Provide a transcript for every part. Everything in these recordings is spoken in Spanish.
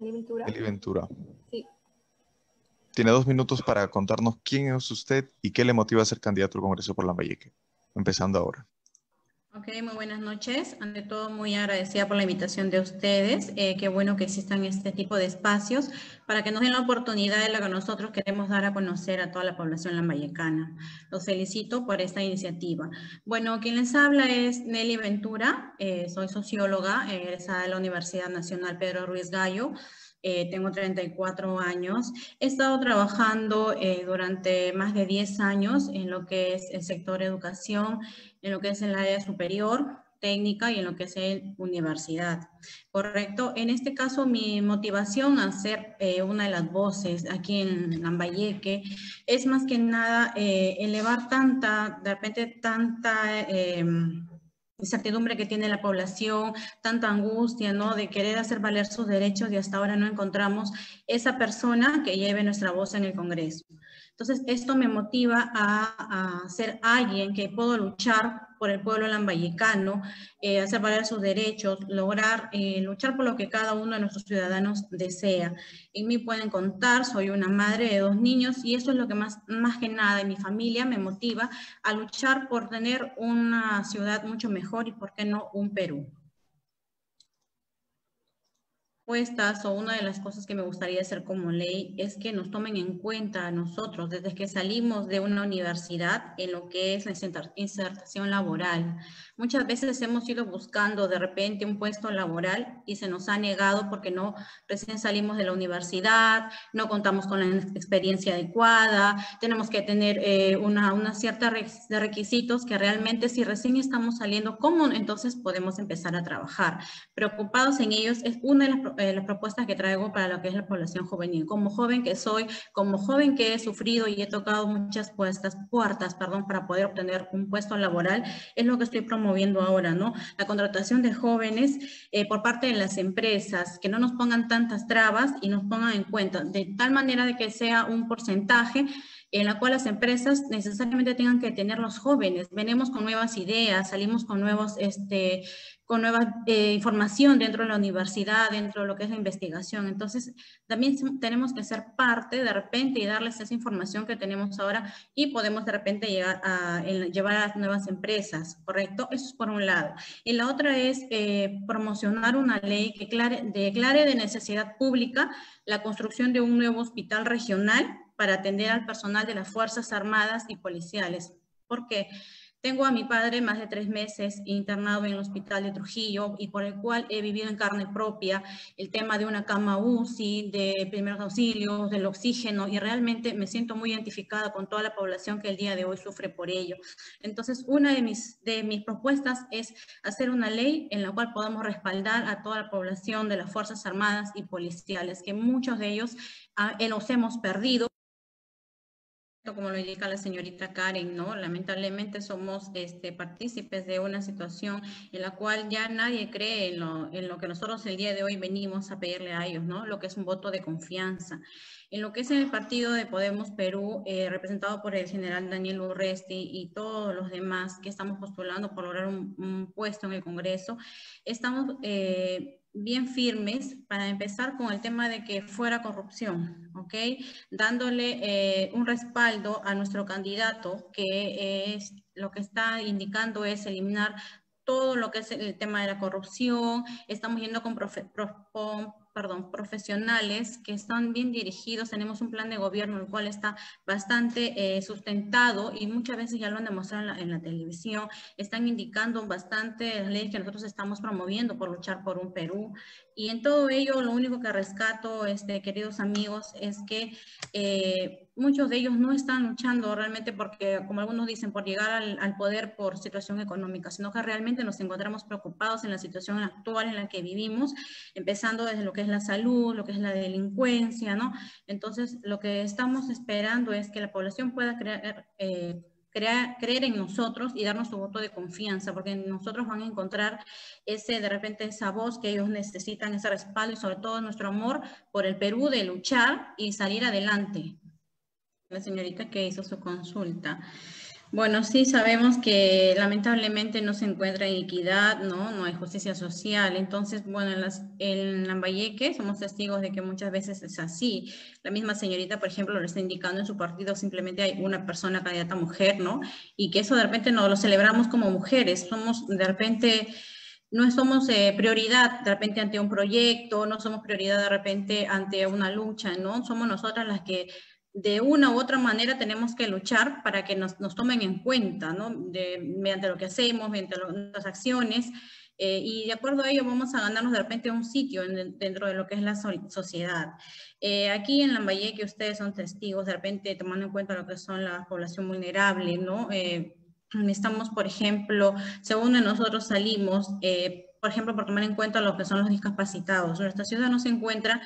Eli Ventura. Eli Ventura. Sí. Tiene dos minutos para contarnos quién es usted y qué le motiva a ser candidato al Congreso por Lambayeque. Empezando ahora. Ok, muy buenas noches. Ante todo, muy agradecida por la invitación de ustedes. Eh, qué bueno que existan este tipo de espacios para que nos den la oportunidad de lo que nosotros queremos dar a conocer a toda la población lambayecana. Los felicito por esta iniciativa. Bueno, quien les habla es Nelly Ventura. Eh, soy socióloga, egresada de la Universidad Nacional Pedro Ruiz Gallo. Eh, tengo 34 años. He estado trabajando eh, durante más de 10 años en lo que es el sector educación, en lo que es el área superior, técnica y en lo que es el universidad. Correcto. En este caso, mi motivación a ser eh, una de las voces aquí en Lambayeque es más que nada elevar tanta, de repente, tanta em, incertidumbre que tiene la población, tanta angustia, ¿no? De querer hacer valer sus derechos y hasta ahora no encontramos esa persona que lleve nuestra voz en el Congreso. Entonces, esto me motiva a, ser alguien que puedo luchar por el pueblo lambayecano, eh, hacer valer sus derechos, lograr eh, luchar por lo que cada uno de nuestros ciudadanos desea. En mí pueden contar, soy una madre de dos niños y eso es lo que más, más que nada en mi familia me motiva a luchar por tener una ciudad mucho mejor y, ¿por qué no, un Perú o una de las cosas que me gustaría hacer como ley es que nos tomen en cuenta a nosotros desde que salimos de una universidad en lo que es la insertación laboral. Muchas veces hemos ido buscando de repente un puesto laboral y se nos ha negado porque no recién salimos de la universidad, no contamos con la experiencia adecuada, tenemos que tener eh, una, una cierta de requisitos que realmente si recién estamos saliendo, ¿cómo entonces podemos empezar a trabajar? Preocupados en ellos es una de las eh, las propuestas que traigo para lo que es la población juvenil. Como joven que soy, como joven que he sufrido y he tocado muchas puertas perdón, para poder obtener un puesto laboral, es lo que estoy promoviendo ahora, ¿no? La contratación de jóvenes eh, por parte de las empresas, que no nos pongan tantas trabas y nos pongan en cuenta, de tal manera de que sea un porcentaje en la cual las empresas necesariamente tengan que tener los jóvenes. Venimos con nuevas ideas, salimos con nuevos, este, con nueva eh, información dentro de la universidad, dentro de lo que es la investigación. Entonces, también tenemos que ser parte de repente y darles esa información que tenemos ahora y podemos de repente llegar a, llevar a nuevas empresas, ¿correcto? Eso es por un lado. Y la otra es eh, promocionar una ley que declare de necesidad pública la construcción de un nuevo hospital regional para atender al personal de las Fuerzas Armadas y policiales. porque Tengo a mi padre más de tres meses internado en el hospital de Trujillo y por el cual he vivido en carne propia el tema de una cama UCI, de primeros auxilios, del oxígeno y realmente me siento muy identificada con toda la población que el día de hoy sufre por ello. Entonces, una de mis, de mis propuestas es hacer una ley en la cual podamos respaldar a toda la población de las Fuerzas Armadas y policiales, que muchos de ellos ah, los hemos perdido como lo indica la señorita Karen, ¿no? Lamentablemente somos este, partícipes de una situación en la cual ya nadie cree en lo, en lo que nosotros el día de hoy venimos a pedirle a ellos, ¿no? Lo que es un voto de confianza. En lo que es el partido de Podemos Perú, eh, representado por el general Daniel Urresti y todos los demás que estamos postulando por lograr un, un puesto en el Congreso, estamos... Eh, bien firmes para empezar con el tema de que fuera corrupción, ¿ok? Dándole eh, un respaldo a nuestro candidato que es lo que está indicando es eliminar todo lo que es el tema de la corrupción, estamos yendo con, perdón, profesionales que están bien dirigidos, tenemos un plan de gobierno el cual está bastante eh, sustentado y muchas veces ya lo han demostrado en la, televisión, están indicando bastante las leyes que nosotros estamos promoviendo por luchar por un Perú y en todo ello lo único que rescato, este, queridos amigos, es que eh, muchos de ellos no están luchando realmente porque, como algunos dicen, por llegar al, poder por situación económica, sino que realmente nos encontramos preocupados en la situación actual en la que vivimos, empezando desde lo que es la salud, lo que es la delincuencia, ¿no? Entonces, lo que estamos esperando es que la población pueda creer... Eh, creer en nosotros y darnos su voto de confianza, porque nosotros van a encontrar ese, de repente, esa voz que ellos necesitan, ese respaldo y sobre todo nuestro amor por el Perú de luchar y salir adelante la señorita que hizo su consulta. Bueno, sí sabemos que lamentablemente no se encuentra equidad, ¿no? No hay justicia social. Entonces, bueno, en, las, en Lambayeque somos testigos de que muchas veces es así. La misma señorita, por ejemplo, lo está indicando en su partido, simplemente hay una persona candidata mujer, ¿no? Y que eso de repente no lo celebramos como mujeres. Somos de repente no somos eh, prioridad de repente ante un proyecto, no somos prioridad de repente ante una lucha, ¿no? Somos nosotras las que de una u otra manera tenemos que luchar para que nos, tomen en cuenta, ¿no? mediante lo que hacemos, mediante las acciones, eh, y de acuerdo a ello vamos a ganarnos de repente un sitio dentro de lo que es la sociedad. Eh, aquí en Lambayeque que ustedes son testigos, de repente tomando en cuenta lo que son la población vulnerable, ¿no? Eh, estamos, por ejemplo, según nosotros salimos, por ejemplo, por tomar en cuenta lo que son los discapacitados. Nuestra ciudad no se encuentra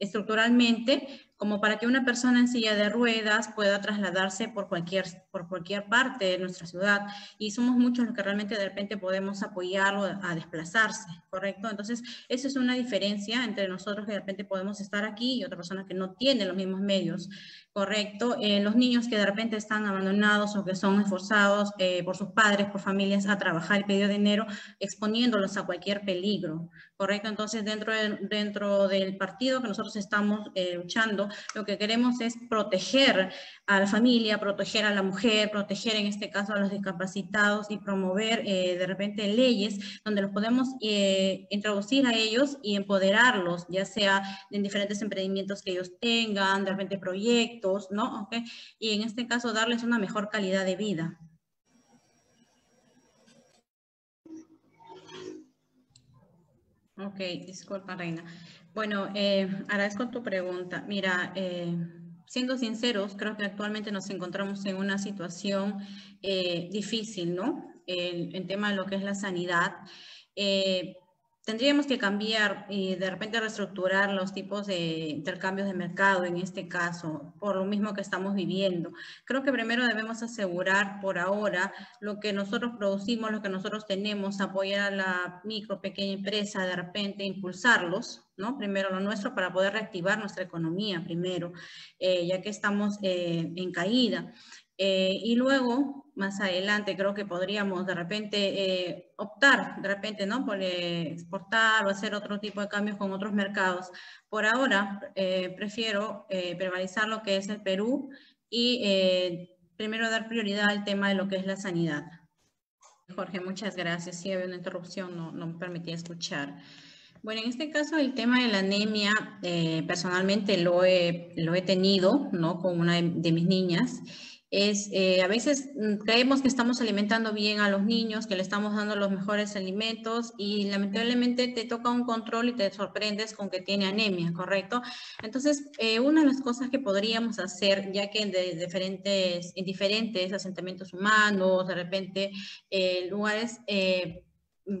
estructuralmente como para que una persona en silla de ruedas pueda trasladarse por cualquier, por cualquier parte de nuestra ciudad. Y somos muchos los que realmente de repente podemos apoyarlo a desplazarse, ¿correcto? Entonces, eso es una diferencia entre nosotros que de repente podemos estar aquí y otra persona que no tiene los mismos medios. Correcto. Eh, los niños que de repente están abandonados o que son esforzados eh, por sus padres, por familias, a trabajar y pedir dinero, exponiéndolos a cualquier peligro. Correcto. Entonces, dentro, dentro del partido que nosotros estamos eh, luchando, lo que queremos es proteger a la familia, proteger a la mujer, proteger en este caso a los discapacitados y promover de repente leyes donde los podemos introducir a ellos y empoderarlos, ya sea en diferentes emprendimientos que ellos tengan, de repente proyectos ¿no? Y en este caso darles una mejor calidad de vida. Ok, disculpa, Reina. Bueno, eh, agradezco tu pregunta. Mira, eh, siendo sinceros, creo que actualmente nos encontramos en una situación eh, difícil, ¿no? El, tema de lo que es la sanidad. Eh, tendríamos que cambiar y de repente reestructurar los tipos de intercambios de mercado en este caso, por lo mismo que estamos viviendo. Creo que primero debemos asegurar por ahora lo que nosotros producimos, lo que nosotros tenemos, apoyar a la micro, pequeña empresa, de repente impulsarlos, ¿no? Primero lo nuestro para poder reactivar nuestra economía primero, eh, ya que estamos eh, en caída. Eh, y luego, más adelante, creo que podríamos de repente eh, optar, de repente, ¿no? Por eh, exportar o hacer otro tipo de cambios con otros mercados. Por ahora, prefiero prevalecer lo que es el Perú y primero dar prioridad al tema de lo que es la sanidad. Jorge, muchas gracias. Sí, había una interrupción, no, no me permitía escuchar. Bueno, en este caso el tema de la anemia, personalmente lo he, lo he tenido, ¿no? Con una de mis niñas es eh, a veces mm, creemos que estamos alimentando bien a los niños, que le estamos dando los mejores alimentos y lamentablemente te toca un control y te sorprendes con que tiene anemia, ¿correcto? Entonces, eh, una de las cosas que podríamos hacer, ya que en, diferentes, en diferentes asentamientos humanos, de repente eh, lugares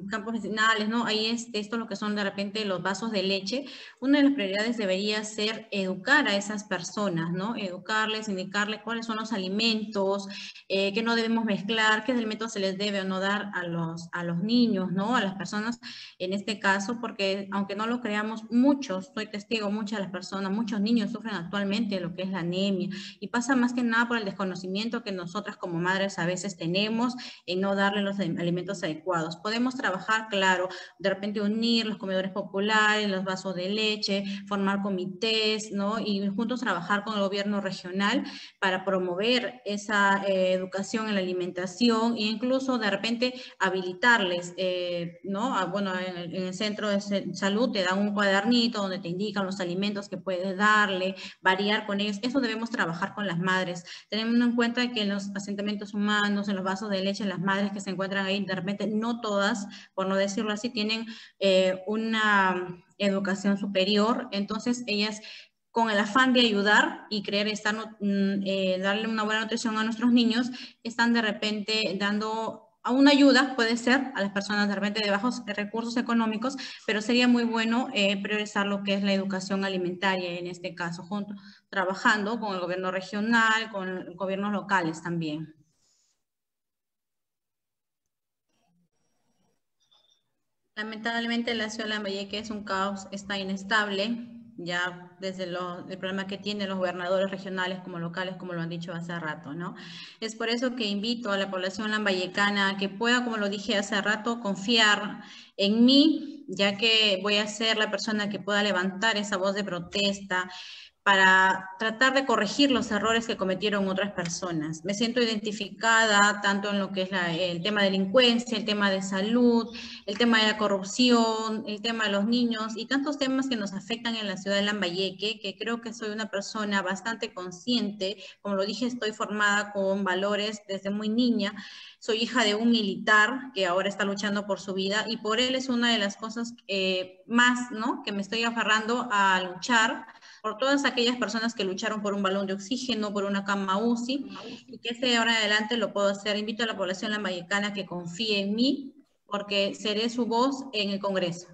campos vecinales, ¿no? Ahí es esto lo que son de repente los vasos de leche. Una de las prioridades debería ser educar a esas personas, ¿no? Educarles, indicarles cuáles son los alimentos, eh, que no debemos mezclar, qué alimentos se les debe o no dar a los, a los niños, ¿no? A las personas en este caso, porque aunque no lo creamos, muchos, estoy testigo, muchas de las personas, muchos niños sufren actualmente lo que es la anemia y pasa más que nada por el desconocimiento que nosotras como madres a veces tenemos en no darle los alimentos adecuados. Podemos trabajar, claro, de repente unir los comedores populares, los vasos de leche, formar comités, ¿no? Y juntos trabajar con el gobierno regional para promover esa eh, educación en la alimentación e incluso de repente habilitarles, eh, ¿no? Ah, bueno, en el, centro de salud te dan un cuadernito donde te indican los alimentos que puedes darle, variar con ellos. Eso debemos trabajar con las madres. Tenemos en cuenta que en los asentamientos humanos, en los vasos de leche, las madres que se encuentran ahí, de repente no todas por no decirlo así, tienen eh, una educación superior, entonces ellas con el afán de ayudar y creer estar, mm, eh, darle una buena nutrición a nuestros niños, están de repente dando a una ayuda, puede ser, a las personas de repente de bajos recursos económicos, pero sería muy bueno eh, priorizar lo que es la educación alimentaria en este caso, junto, trabajando con el gobierno regional, con gobiernos locales también. Lamentablemente la ciudad de Lambayeque es un caos, está inestable. ya desde lo, el problema que tienen los gobernadores regionales como locales, como lo han dicho hace rato, ¿no? Es por eso que invito a la población lambayecana que pueda, como lo dije hace rato, confiar en mí, ya que voy a ser la persona que pueda levantar esa voz de protesta, para tratar de corregir los errores que cometieron otras personas. Me siento identificada tanto en lo que es el tema de delincuencia, el tema de salud, el tema de la corrupción, el tema de los niños y tantos temas que nos afectan en la ciudad de Lambayeque, que creo que soy una persona bastante consciente. Como lo dije, estoy formada con valores desde muy niña. Soy hija de un militar que ahora está luchando por su vida y por él es una de las cosas eh, más, ¿no? Que me estoy aferrando a luchar por todas aquellas personas que lucharon por un balón de oxígeno, por una cama UCI, y que ese de ahora en adelante lo puedo hacer. Invito a la población lambayecana que confíe en mí, porque seré su voz en el Congreso.